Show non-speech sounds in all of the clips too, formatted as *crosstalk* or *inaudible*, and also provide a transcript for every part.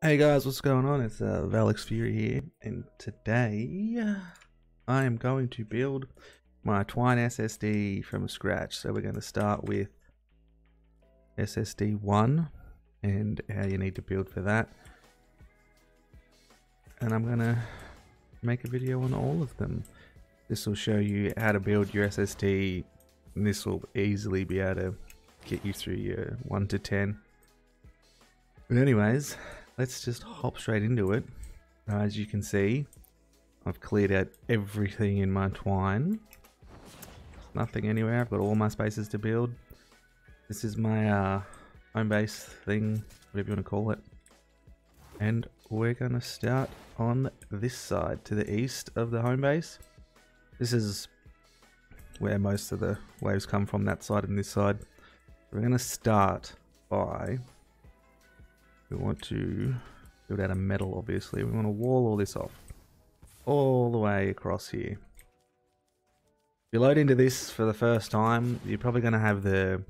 Hey guys, what's going on? It's uh, Valix Fury here, and today I am going to build my Twine SSD from scratch. So we're going to start with SSD 1 and how you need to build for that. And I'm going to make a video on all of them. This will show you how to build your SSD, and this will easily be able to get you through your 1 to 10. But anyways, let's just hop straight into it. Uh, as you can see, I've cleared out everything in my twine. Nothing anywhere. I've got all my spaces to build. This is my uh, home base thing, whatever you want to call it. And we're going to start on this side, to the east of the home base. This is where most of the waves come from, that side and this side. We're going to start by we want to build out a metal, obviously. We want to wall all this off. All the way across here. If you load into this for the first time, you're probably going to have the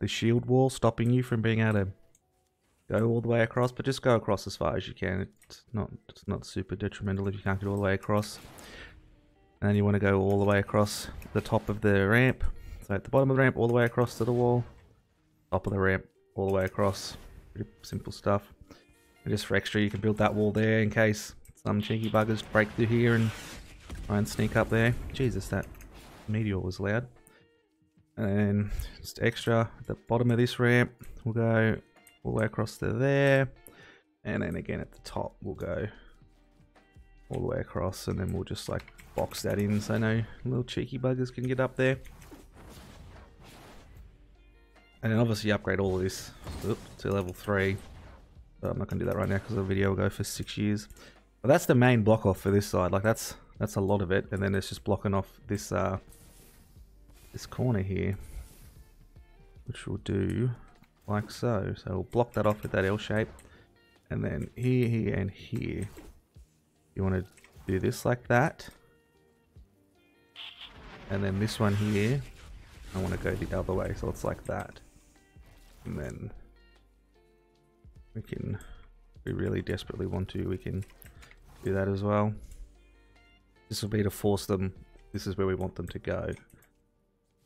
the shield wall stopping you from being able to go all the way across, but just go across as far as you can. It's not it's not super detrimental if you can't get all the way across. And then you want to go all the way across the top of the ramp. So at the bottom of the ramp, all the way across to the wall. Top of the ramp, all the way across. Pretty simple stuff. And just for extra, you can build that wall there in case some cheeky buggers break through here and try and sneak up there. Jesus, that meteor was loud. And just extra at the bottom of this ramp, we'll go all the way across to there. And then again at the top, we'll go all the way across and then we'll just like box that in so no little cheeky buggers can get up there. And then obviously upgrade all of this to level 3. But I'm not going to do that right now because the video will go for 6 years. But that's the main block off for this side. Like that's that's a lot of it. And then it's just blocking off this uh, this corner here. Which we'll do like so. So we'll block that off with that L shape. And then here, here, and here. You want to do this like that. And then this one here, I want to go the other way. So it's like that. And then we can, we really desperately want to, we can do that as well. This will be to force them, this is where we want them to go.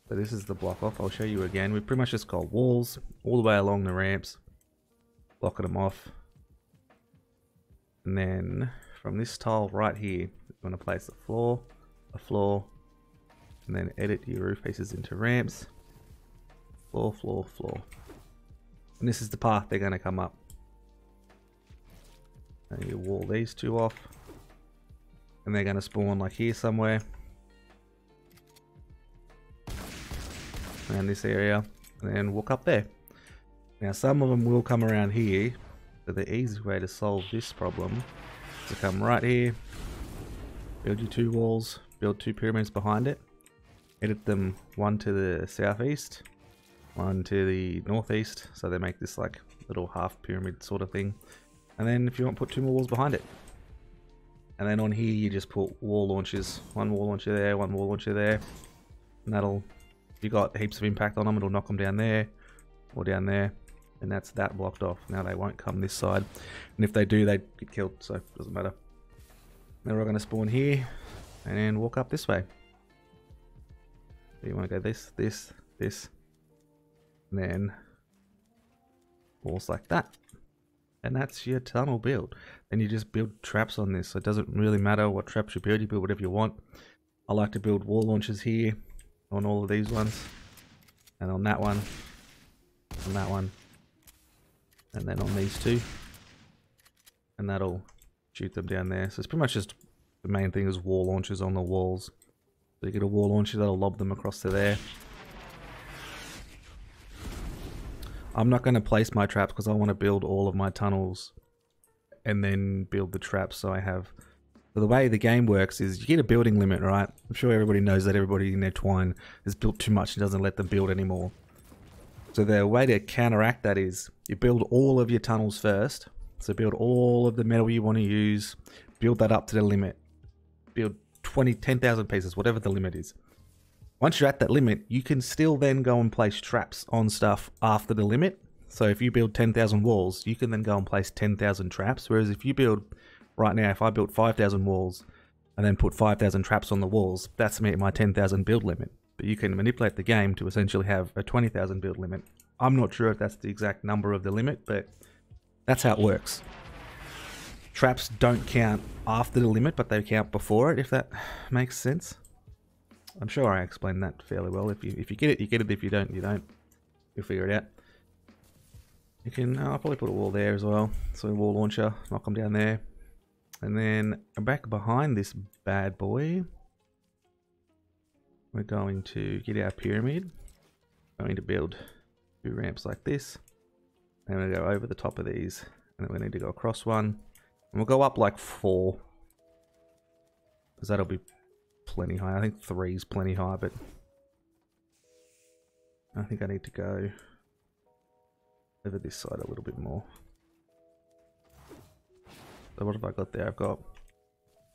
So this is the block off, I'll show you again. We've pretty much just got walls all the way along the ramps, blocking them off. And then from this tile right here, want to place the floor, a floor, and then edit your roof pieces into ramps. Floor, floor, floor. And this is the path they're going to come up. And you wall these two off. And they're going to spawn like here somewhere. And this area. And then walk up there. Now some of them will come around here. But the easy way to solve this problem is to come right here. Build your two walls. Build two pyramids behind it. Edit them one to the southeast one to the northeast, so they make this like little half pyramid sort of thing. And then if you want, put two more walls behind it. And then on here, you just put wall launchers. One wall launcher there, one wall launcher there. And that'll, if you got heaps of impact on them, it'll knock them down there or down there. And that's that blocked off. Now they won't come this side. And if they do, they get killed, so it doesn't matter. They're all going to spawn here and walk up this way. So you want to go this, this, this, and then walls like that. And that's your tunnel build. Then you just build traps on this. So it doesn't really matter what traps you build. You build whatever you want. I like to build wall launchers here on all of these ones. And on that one. On that one. And then on these two. And that'll shoot them down there. So it's pretty much just the main thing is wall launchers on the walls. So you get a wall launcher that'll lob them across to there. I'm not going to place my traps because I want to build all of my tunnels and then build the traps so I have... So the way the game works is you get a building limit, right? I'm sure everybody knows that everybody in their twine has built too much and doesn't let them build anymore. So the way to counteract that is you build all of your tunnels first. So build all of the metal you want to use, build that up to the limit. Build 20, 10,000 pieces, whatever the limit is. Once you're at that limit, you can still then go and place traps on stuff after the limit. So if you build 10,000 walls, you can then go and place 10,000 traps. Whereas if you build, right now, if I built 5,000 walls and then put 5,000 traps on the walls, that's me at my 10,000 build limit. But you can manipulate the game to essentially have a 20,000 build limit. I'm not sure if that's the exact number of the limit, but that's how it works. Traps don't count after the limit, but they count before it, if that makes sense. I'm sure I explained that fairly well. If you if you get it, you get it. If you don't, you don't. You'll figure it out. You can, uh, I'll probably put a wall there as well. So wall launcher, knock them down there. And then back behind this bad boy, we're going to get our pyramid. We Going to build two ramps like this. And we'll go over the top of these. And then we need to go across one. And we'll go up like four. Because that'll be plenty high. I think three is plenty high, but I think I need to go over this side a little bit more. So what have I got there? I've got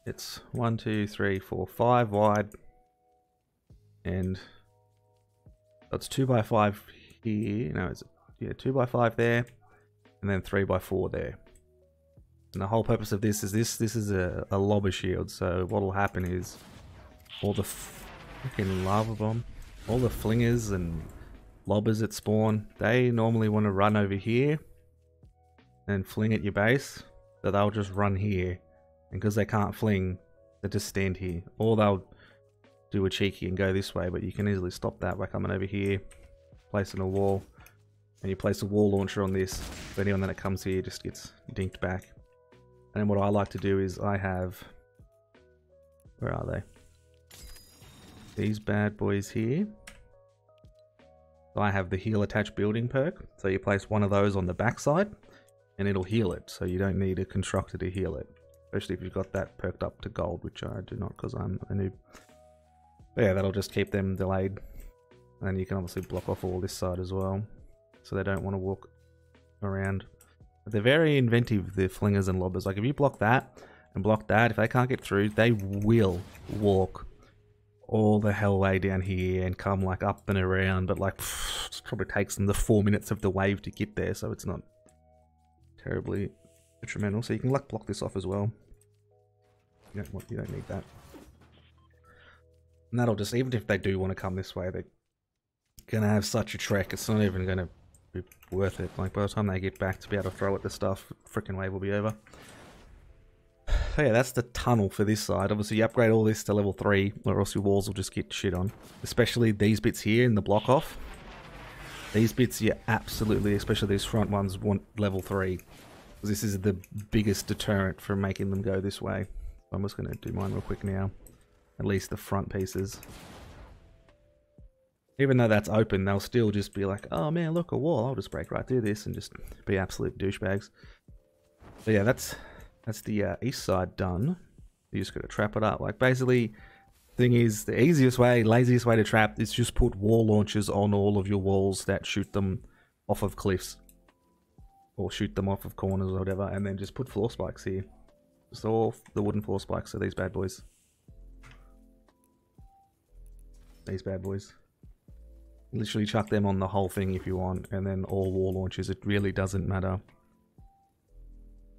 it's one, two, three, four, five wide, and that's two by five here. No, it's yeah, two by five there, and then three by four there. And the whole purpose of this is this this is a, a lobber shield. So what will happen is all the freaking lava bomb, all the flingers and lobbers that spawn, they normally want to run over here and fling at your base. So they'll just run here. And because they can't fling, they just stand here. Or they'll do a cheeky and go this way, but you can easily stop that by coming over here, placing a wall, and you place a wall launcher on this. So anyone that comes here just gets dinked back. And then what I like to do is I have... Where are they? These bad boys here. I have the heal attached building perk. So you place one of those on the backside and it'll heal it. So you don't need a constructor to heal it. Especially if you've got that perked up to gold, which I do not because I'm a noob. But yeah, that'll just keep them delayed. And you can obviously block off all this side as well. So they don't want to walk around. But they're very inventive, the flingers and lobbers. Like if you block that and block that, if they can't get through, they will walk all the hell way down here and come like up and around, but like *sighs* it probably takes them the four minutes of the wave to get there, so it's not terribly detrimental. So you can like block this off as well. You don't want, you don't need that. And that'll just even if they do want to come this way, they're gonna have such a trek. It's not even gonna be worth it. Like by the time they get back to be able to throw at the stuff, freaking wave will be over yeah, that's the tunnel for this side. Obviously, you upgrade all this to level 3, or else your walls will just get shit on. Especially these bits here in the block off. These bits, you absolutely, especially these front ones, want level 3. This is the biggest deterrent for making them go this way. I'm just going to do mine real quick now. At least the front pieces. Even though that's open, they'll still just be like, oh man, look, a wall. I'll just break right through this and just be absolute douchebags. But yeah, that's that's the uh, east side done. You just got to trap it up. Like basically, thing is the easiest way, laziest way to trap is just put wall launchers on all of your walls that shoot them off of cliffs. Or shoot them off of corners or whatever, and then just put floor spikes here. Just all the wooden floor spikes are these bad boys. These bad boys. Literally chuck them on the whole thing if you want, and then all wall launchers. It really doesn't matter.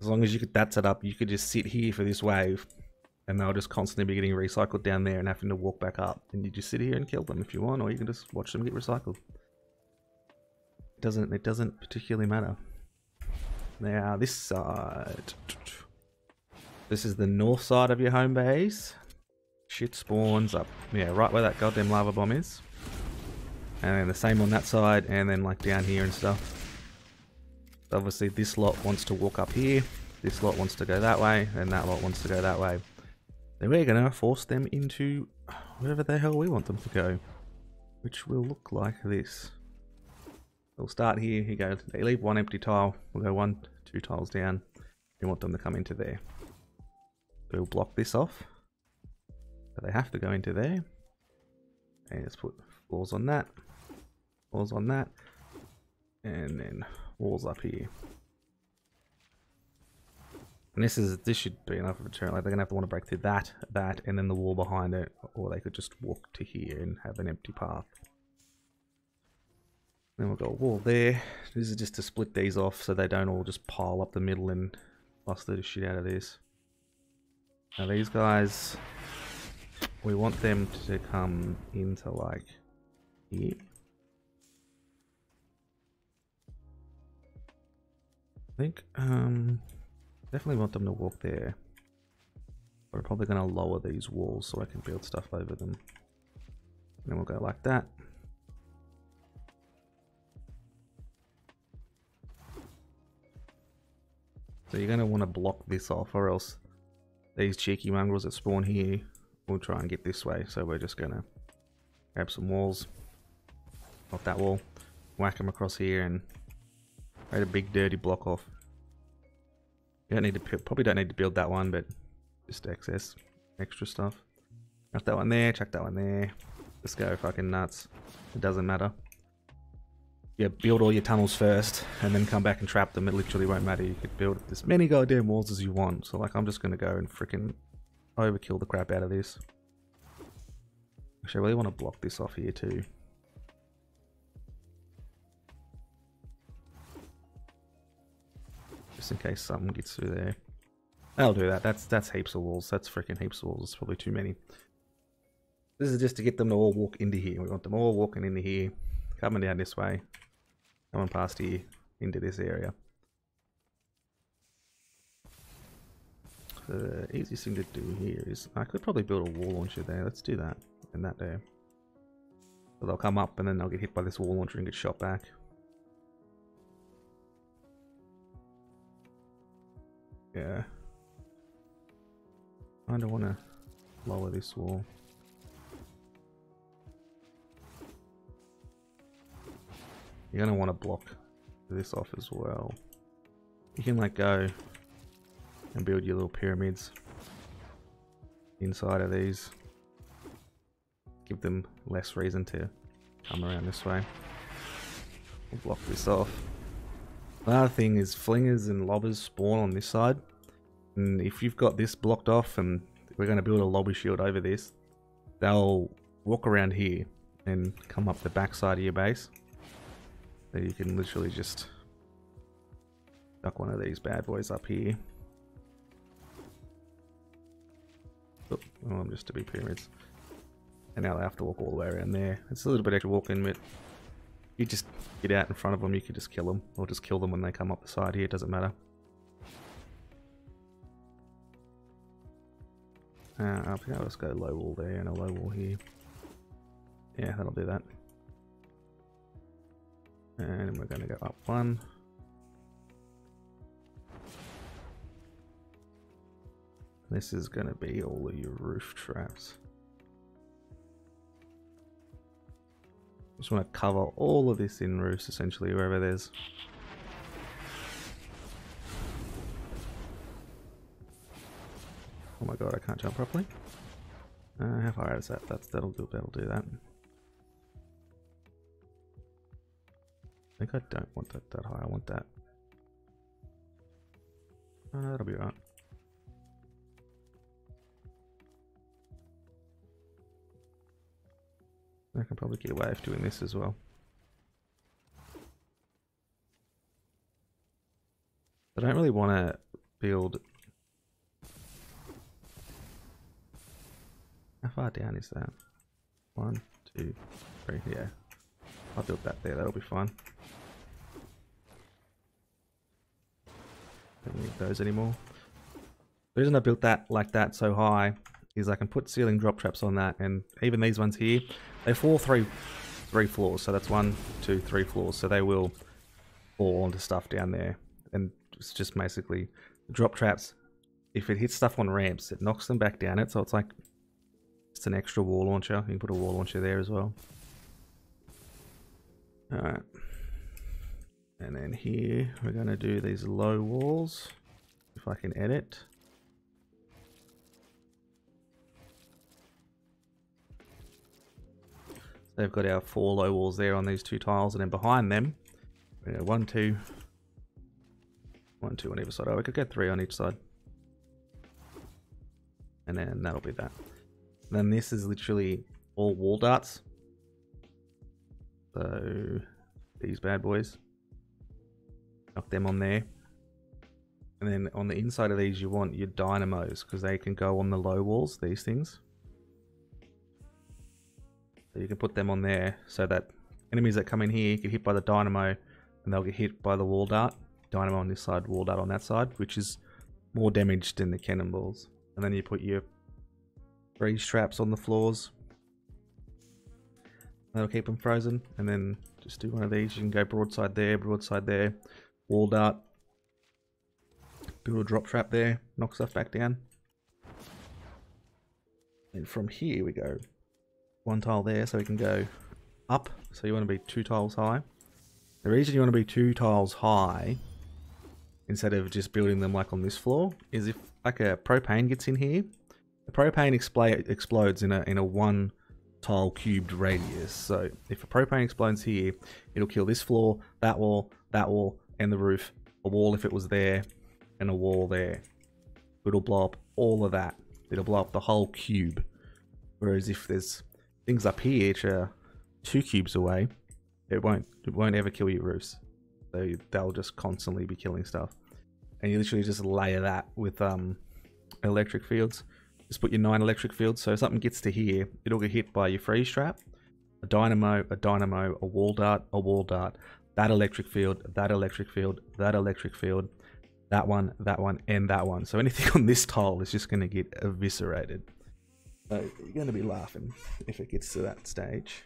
As long as you get that set up, you could just sit here for this wave and they'll just constantly be getting recycled down there and having to walk back up. And you just sit here and kill them if you want, or you can just watch them get recycled. It doesn't it doesn't particularly matter. Now this side. This is the north side of your home base. Shit spawns up. Yeah, right where that goddamn lava bomb is. And then the same on that side, and then like down here and stuff obviously this lot wants to walk up here, this lot wants to go that way, and that lot wants to go that way. Then we're going to force them into wherever the hell we want them to go, which will look like this. We'll start here, here goes. They leave one empty tile, we'll go one, two tiles down. We want them to come into there. We'll block this off. So they have to go into there. And let's put walls on that, walls on that, and then walls up here. And this is this should be enough of a turn. Like they're gonna have to want to break through that, that, and then the wall behind it, or they could just walk to here and have an empty path. Then we've got a wall there. This is just to split these off so they don't all just pile up the middle and cluster the shit out of this. Now these guys, we want them to come into like here. I think, um, definitely want them to walk there. We're probably going to lower these walls so I can build stuff over them. And then we'll go like that. So you're going to want to block this off or else these cheeky mongrels that spawn here will try and get this way. So we're just going to grab some walls off that wall, whack them across here and a big dirty block off. You don't need to probably don't need to build that one, but just excess extra stuff. Chuck that one there, chuck that one there. Just go fucking nuts. It doesn't matter. Yeah, build all your tunnels first, and then come back and trap them. It literally won't matter. You could build as many goddamn walls as you want. So like, I'm just gonna go and freaking overkill the crap out of this. Actually, I really want to block this off here too. Just in case something gets through there. I'll do that. That's that's heaps of walls. That's freaking heaps of walls. It's probably too many. This is just to get them to all walk into here. We want them all walking into here, coming down this way, coming past here into this area. The easiest thing to do here is I could probably build a wall launcher there. Let's do that and that there. So they'll come up and then they'll get hit by this wall launcher and get shot back. Yeah. I don't want to lower this wall. You're going to want to block this off as well. You can let go and build your little pyramids inside of these. Give them less reason to come around this way. We'll block this off. The other thing is flingers and lobbers spawn on this side. And if you've got this blocked off and we're going to build a lobber shield over this, they'll walk around here and come up the back side of your base. So you can literally just duck one of these bad boys up here. Oh, I'm just to be pyramids. And now they have to walk all the way around there. It's a little bit extra walking, but you just get out in front of them, you can just kill them. Or just kill them when they come up the side here, doesn't matter. Uh, I think I'll just go low wall there and a low wall here. Yeah, that'll do that. And we're going to go up one. This is going to be all of your roof traps. Just want to cover all of this in roofs essentially, wherever there's Oh my god, I can't jump properly. Uh, how far is that? That's that'll do. That'll do that. I think I don't want that that high. I want that. Uh, that'll be right. I can probably get away with doing this as well. I don't really want to build How far down is that? One, two, three, yeah. I'll build that there, that'll be fine. Don't need those anymore. The reason I built that like that so high is I can put ceiling drop traps on that and even these ones here, they fall through three floors, so that's one, two, three floors, so they will fall onto stuff down there. And it's just basically drop traps. If it hits stuff on ramps, it knocks them back down it, so it's like it's an extra wall launcher. You can put a wall launcher there as well. Alright. And then here, we're going to do these low walls. If I can edit. They've got our four low walls there on these two tiles. And then behind them, we one, two, one, two on either side. Oh, we could get three on each side. And then that'll be that. Then this is literally all wall darts. So these bad boys. Knock them on there. And then on the inside of these, you want your dynamos because they can go on the low walls, these things. So you can put them on there so that enemies that come in here get hit by the dynamo and they'll get hit by the wall dart. Dynamo on this side, wall dart on that side, which is more damage than the cannonballs. And then you put your freeze traps on the floors. That'll keep them frozen. And then just do one of these. You can go broadside there, broadside there, wall dart. Build a drop trap there, knock stuff back down. And from here we go one tile there so we can go up. So you want to be two tiles high. The reason you want to be two tiles high instead of just building them like on this floor is if like a propane gets in here, the propane explodes in a in a one tile cubed radius. So if a propane explodes here, it'll kill this floor, that wall, that wall, and the roof. A wall if it was there, and a wall there. It'll blow up all of that. It'll blow up the whole cube. Whereas if there's things up here which are two cubes away, it won't it won't ever kill your roofs. So they'll just constantly be killing stuff. And you literally just layer that with um electric fields. Just put your nine electric fields so if something gets to here, it'll get hit by your freeze trap, a dynamo, a dynamo, a wall dart, a wall dart, that electric field, that electric field, that electric field, that one, that one, and that one. So anything *laughs* on this tile is just going to get eviscerated. So you're going to be laughing if it gets to that stage.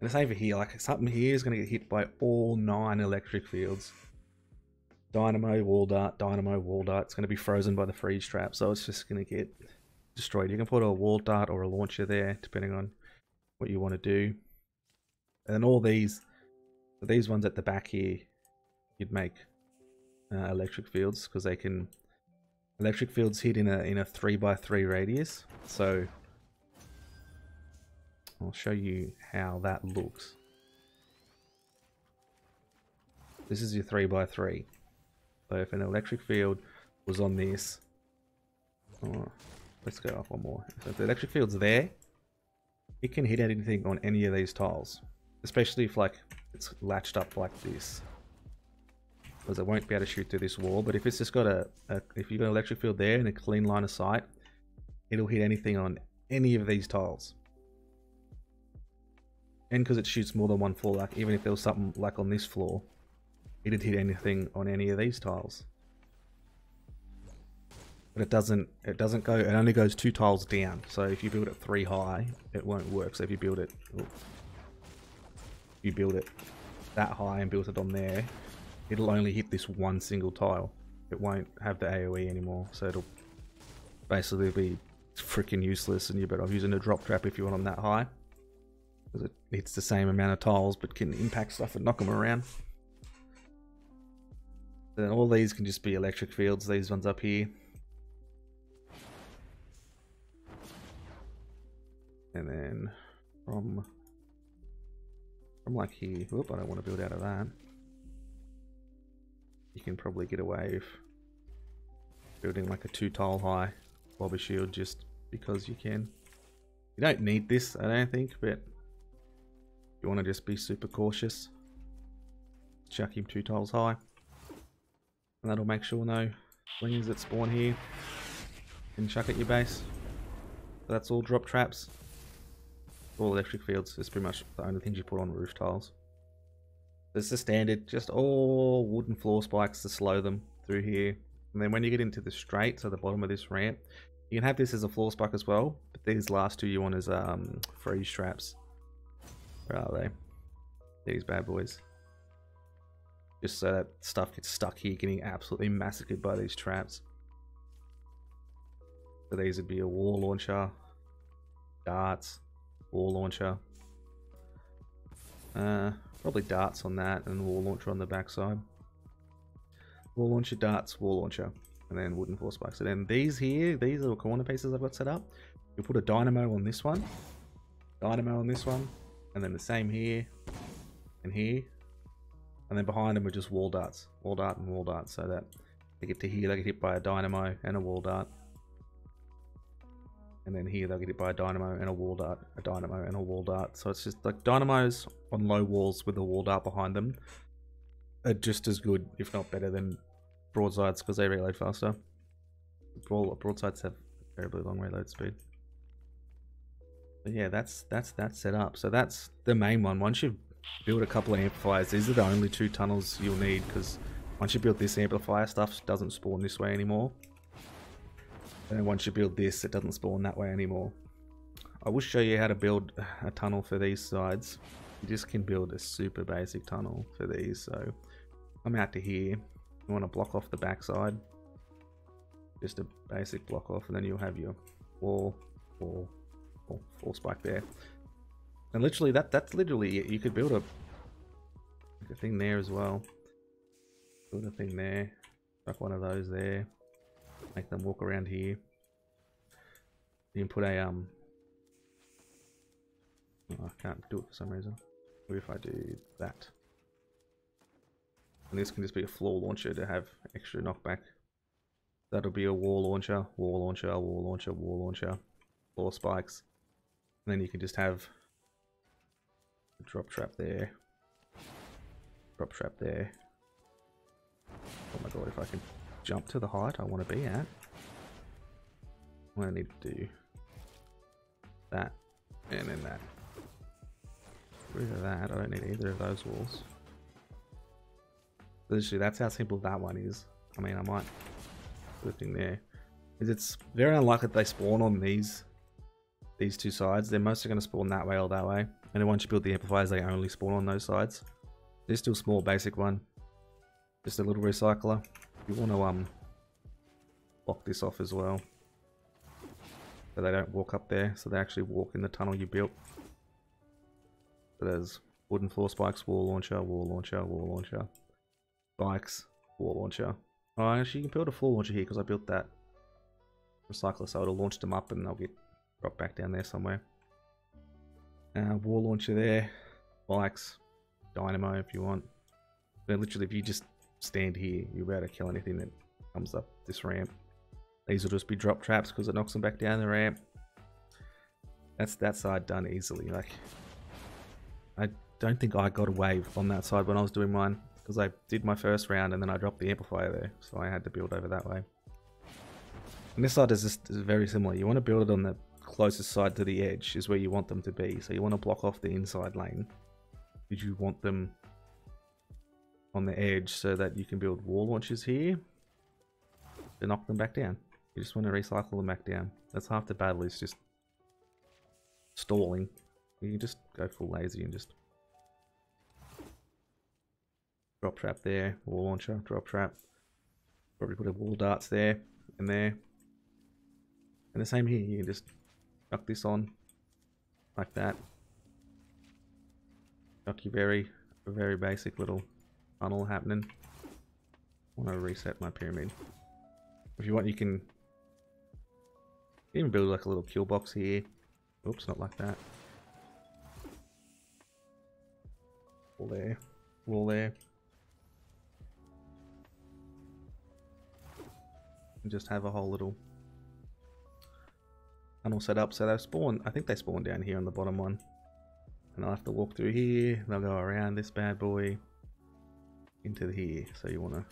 And same for here, like something here is going to get hit by all nine electric fields. Dynamo, wall dart, dynamo, wall dart. It's going to be frozen by the freeze trap, so it's just going to get destroyed. You can put a wall dart or a launcher there, depending on what you want to do. And then all these, these ones at the back here, you'd make uh, electric fields because they can electric fields hit in a in a three by three radius. So I'll show you how that looks. This is your 3x3. So if an electric field was on this, oh, let's go off one more. So if the electric field's there, it can hit anything on any of these tiles. Especially if like it's latched up like this. Because it won't be able to shoot through this wall. But if it's just got a, a if you've got an electric field there and a clean line of sight, it'll hit anything on any of these tiles and because it shoots more than one floor, like even if there was something like on this floor, it'd hit anything on any of these tiles. But it doesn't, it doesn't go, it only goes two tiles down. So if you build it three high, it won't work. So if you build it, oh, you build it that high and build it on there, it'll only hit this one single tile. It won't have the AoE anymore. So it'll basically be freaking useless and you're better off using a drop trap if you want them that high because it the same amount of tiles but can impact stuff and knock them around. Then all these can just be electric fields, these ones up here. And then from from like here, whoop, I don't want to build out of that. You can probably get away with building like a two tile high lobber shield just because you can. You don't need this, I don't think, but you want to just be super cautious. Chuck him two tiles high. And that'll make sure no wings that spawn here can chuck at your base. So that's all drop traps. All electric fields. It's pretty much the only things you put on roof tiles. It's the standard, just all wooden floor spikes to slow them through here. And then when you get into the straight, so the bottom of this ramp, you can have this as a floor spike as well. But these last two you want as um, freeze traps. Where are they? These bad boys. Just so that stuff gets stuck here, getting absolutely massacred by these traps. So these would be a wall launcher, darts, wall launcher. Uh, probably darts on that and wall launcher on the backside. Wall launcher, darts, wall launcher, and then wooden floor spikes. And then these here, these little corner pieces I've got set up, you put a dynamo on this one, dynamo on this one, and then the same here and here. And then behind them are just wall darts. Wall dart and wall dart so that they get to here, they get hit by a dynamo and a wall dart. And then here they'll get hit by a dynamo and a wall dart, a dynamo and a wall dart. So it's just like dynamos on low walls with a wall dart behind them are just as good, if not better, than broadsides because they reload faster. Broad, broadsides have terribly long reload speed. But yeah, that's that's that set up. So that's the main one. Once you've built a couple of amplifiers, these are the only two tunnels you'll need because once you build this amplifier, stuff doesn't spawn this way anymore. And once you build this, it doesn't spawn that way anymore. I will show you how to build a tunnel for these sides. You just can build a super basic tunnel for these. So I'm out to here. You want to block off the backside. Just a basic block off, and then you'll have your wall, wall, wall, wall spike there. And literally, that that's literally it. You could build a, a thing there as well. Build a thing there. Chuck one of those there. Make them walk around here. You can put a um. Oh, I can't do it for some reason. What if I do that? And this can just be a floor launcher to have extra knockback. That'll be a wall launcher, wall launcher, wall launcher, wall launcher, floor spikes. And then you can just have a drop trap there, drop trap there. Oh my god, if I can jump to the height I want to be at, I need to do that and then that. Rid of that, I don't need either of those walls. Literally, that's how simple that one is. I mean, I might thing there. It's very unlikely they spawn on these these two sides. They're mostly going to spawn that way or that way. And then once you build the amplifiers, they only spawn on those sides. They're still small, basic one. Just a little recycler. You want to um block this off as well. So they don't walk up there, so they actually walk in the tunnel you built. So there's wooden floor spikes, wall launcher, wall launcher, wall launcher, spikes, wall launcher. Oh, actually you can build a floor launcher here because I built that recycler so it'll launch them up and they'll get dropped back down there somewhere. Uh, wall launcher there, spikes, dynamo if you want. Then literally if you just stand here, be able to kill anything that comes up this ramp. These will just be drop traps because it knocks them back down the ramp. That's that side done easily. Like, I don't think I got a wave on that side when I was doing mine because I did my first round and then I dropped the amplifier there, so I had to build over that way. And this side is just is very similar. You want to build it on the closest side to the edge is where you want them to be. So you want to block off the inside lane. Did you want them on the edge so that you can build wall launches here to knock them back down. You just want to recycle them back down. That's half the battle is just stalling. You can just go full lazy and just drop trap there, wall launcher, drop trap. Probably put a wall darts there and there. And the same here, you can just chuck this on like that. Chuck your very, very basic little tunnel happening. Want to reset my pyramid. If you want, you can even build like a little kill box here. Oops, not like that. Wall there. Wall there. And just have a whole little tunnel set up. So they spawn, I think they spawn down here on the bottom one. And I'll have to walk through here. They'll go around this bad boy into here. So you want to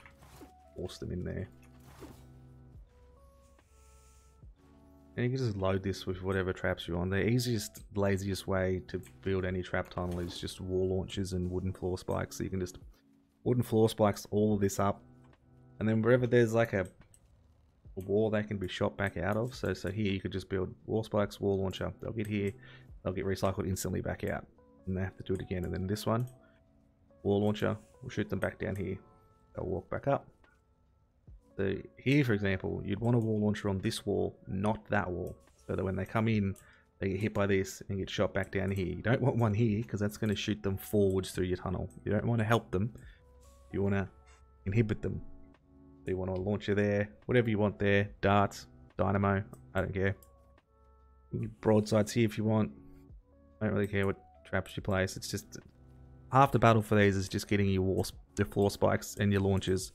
force them in there. And you can just load this with whatever traps you want. The easiest, laziest way to build any trap tunnel is just wall launches and wooden floor spikes. So you can just wooden floor spikes all of this up. And then wherever there's like a, a wall they can be shot back out of. So so here you could just build wall spikes, wall launcher. They'll get here, they'll get recycled instantly back out. And they have to do it again. And then this one, wall launcher, we'll shoot them back down here. They'll walk back up. So here, for example, you'd want a wall launcher on this wall, not that wall. So that when they come in, they get hit by this and get shot back down here. You don't want one here because that's going to shoot them forwards through your tunnel. You don't want to help them. You want to inhibit them. You want a launcher there, whatever you want there. Darts, dynamo, I don't care. Broadsides here if you want. I don't really care what traps you place. It's just half the battle for these is just getting your wall, the floor spikes and your launchers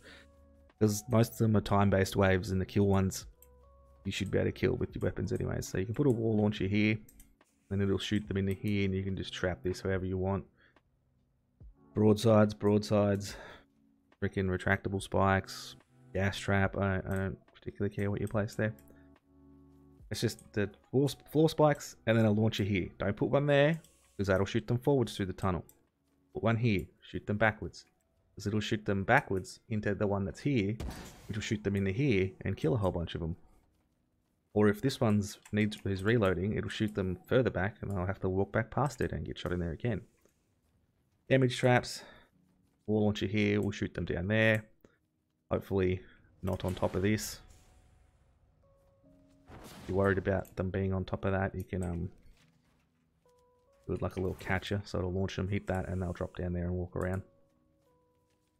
because most of them are time-based waves and the kill ones you should be able to kill with your weapons anyway. So you can put a wall launcher here, and it'll shoot them into here, and you can just trap this however you want. Broadsides, broadsides, freaking retractable spikes, gas trap. I, I don't particularly care what you place there. It's just the floor, floor spikes and then a launcher here. Don't put one there because that'll shoot them forwards through the tunnel. Put one here, shoot them backwards. Because it'll shoot them backwards into the one that's here, which will shoot them into here and kill a whole bunch of them. Or if this one's needs is reloading, it'll shoot them further back and I'll have to walk back past it and get shot in there again. Damage traps. Wall launcher here, we'll shoot them down there. Hopefully not on top of this. If you're worried about them being on top of that, you can um like a little catcher, so it'll launch them, hit that, and they'll drop down there and walk around.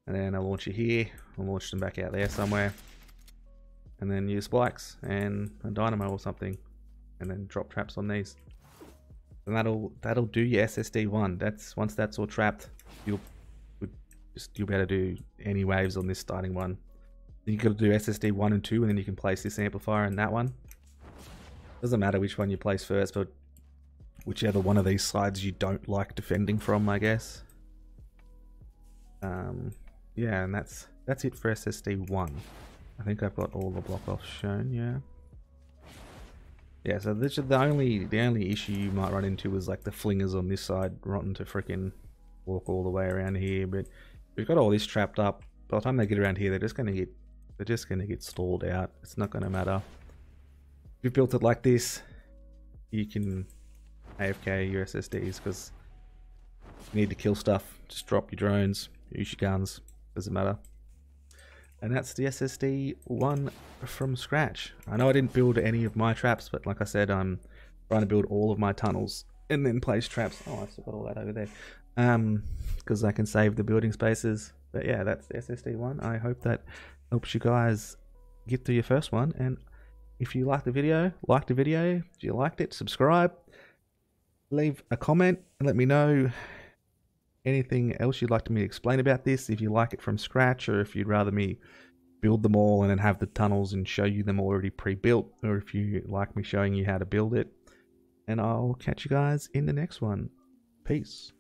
And then I'll launch it here, I'll launch them back out there somewhere. And then use spikes and a dynamo or something. And then drop traps on these. And that'll that'll do your SSD one. That's once that's all trapped, you'll you'll be able to do any waves on this starting one. You got to do SSD one and two, and then you can place this amplifier in that one. Doesn't matter which one you place first, but whichever one of these sides you don't like defending from, I guess. Um, yeah, and that's that's it for SSD one. I think I've got all the block offs shown. Yeah. Yeah, so this the only the only issue you might run into is like the flingers on this side wanting to freaking walk all the way around here, but we've got all this trapped up. By the time they get around here, they're just gonna get they're just gonna get stalled out. It's not gonna matter. If you've built it like this, you can AFK your SSDs because you need to kill stuff. Just drop your drones, use your guns, doesn't matter. And that's the SSD one from scratch. I know I didn't build any of my traps, but like I said, I'm trying to build all of my tunnels and then place traps. Oh, I still got all that over there. Um, because I can save the building spaces. But yeah, that's the SSD one. I hope that helps you guys get through your first one. And if you liked the video, like the video. If you liked it, subscribe. Leave a comment and let me know anything else you'd like me to explain about this. If you like it from scratch or if you'd rather me build them all and then have the tunnels and show you them already pre-built. Or if you like me showing you how to build it. And I'll catch you guys in the next one. Peace.